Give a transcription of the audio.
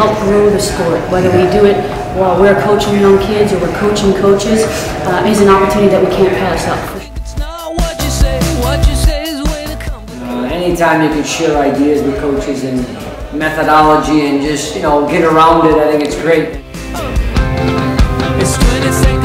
Help grow the sport, whether we do it while we're coaching young kids or we're coaching coaches, uh, is an opportunity that we can't pass up. It's not what you say, what you say is way to come. Uh, anytime you can share ideas with coaches and methodology and just, you know, get around it, I think it's great. It's 20 seconds.